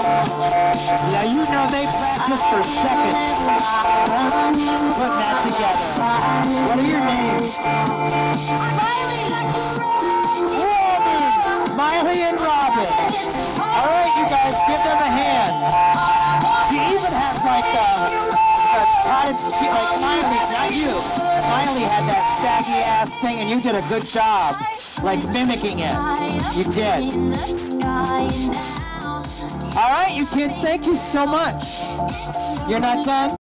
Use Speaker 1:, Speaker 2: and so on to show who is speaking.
Speaker 1: Yeah, you know they practice for seconds putting that together. What are your names? Robin! Miley and Robin. All right, you guys, give them a hand. She even has like a, a cottage cheese, like Miley, not you. Miley had that saggy ass thing, and you did a good job, like mimicking it. You did. You kids, thank you so much. You're not done?